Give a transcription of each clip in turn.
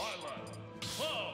Violet. Club.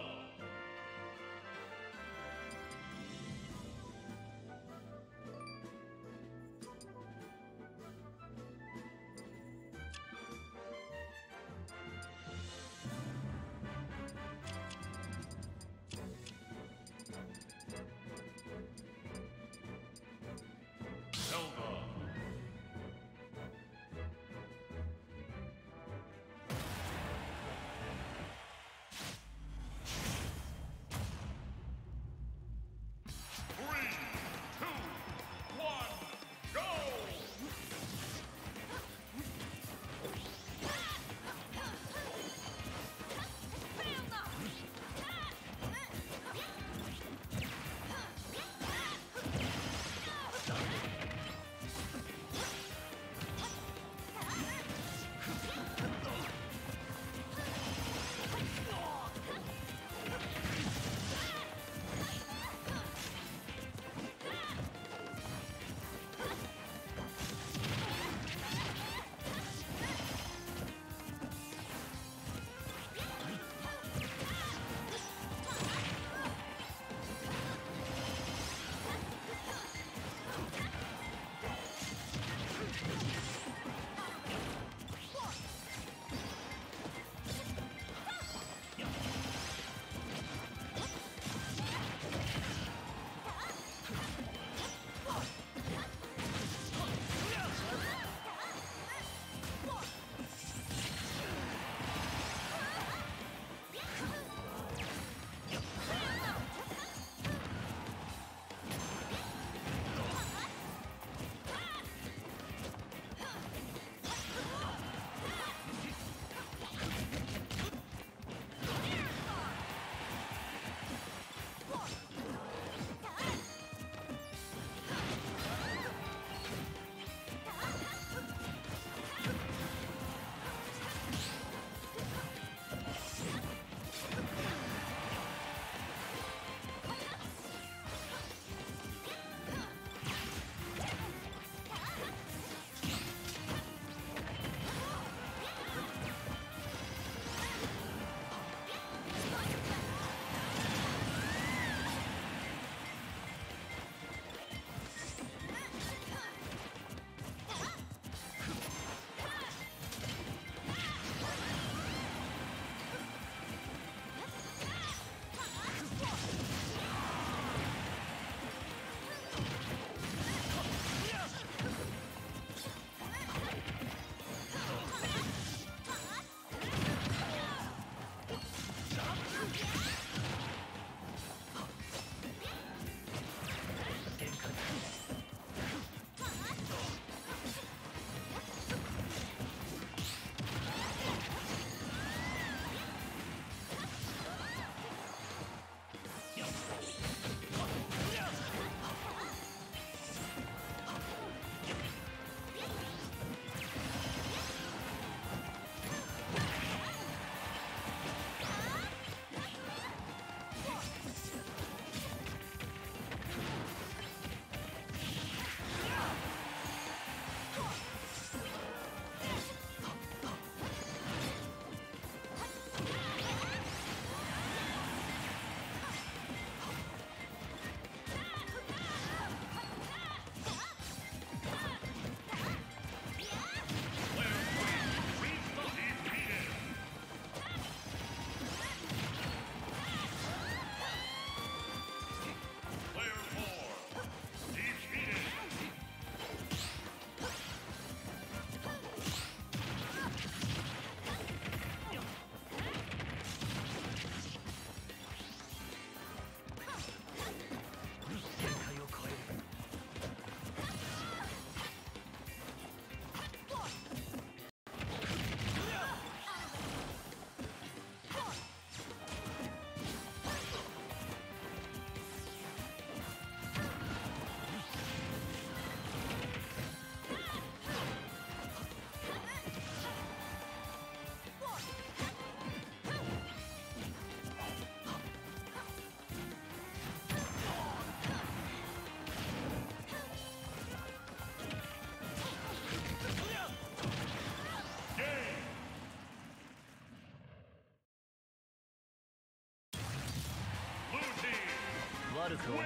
悪く思う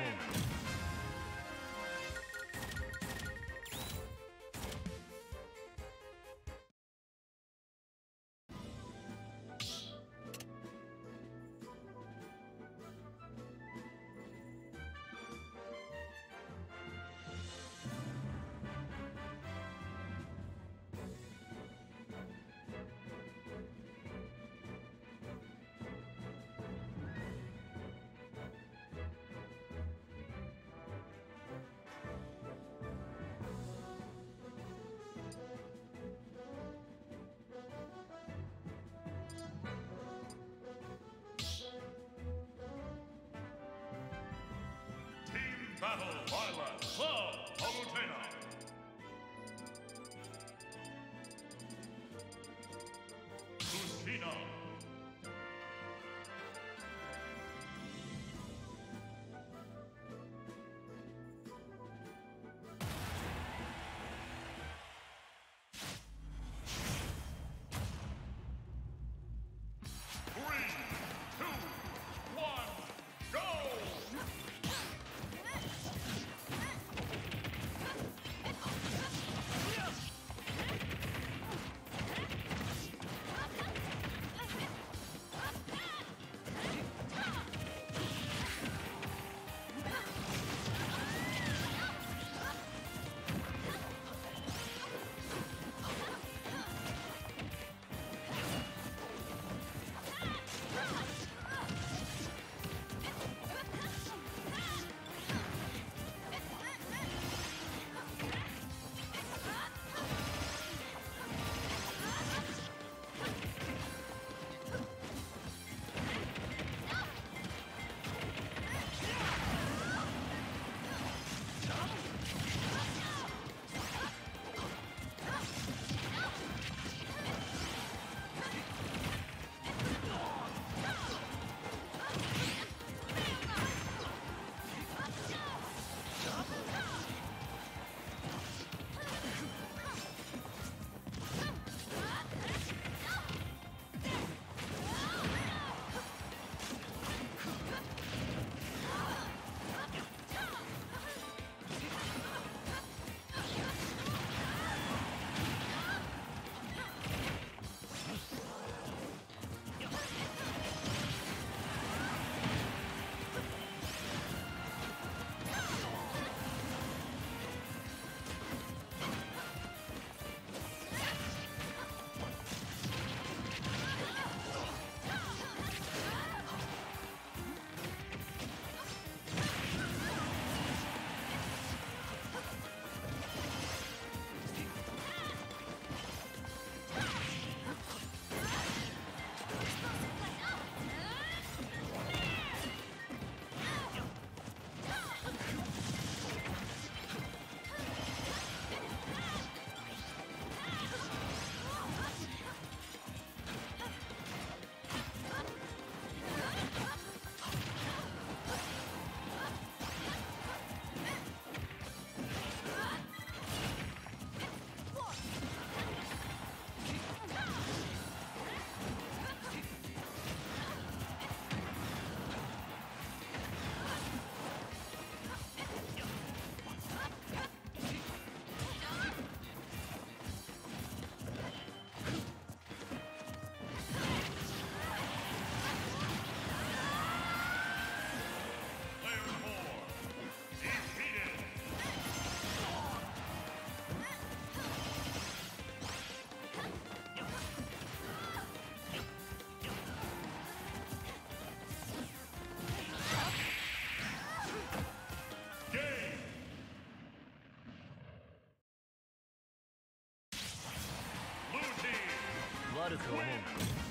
Battle Violet Club Palutena. Blue team 悪く思うな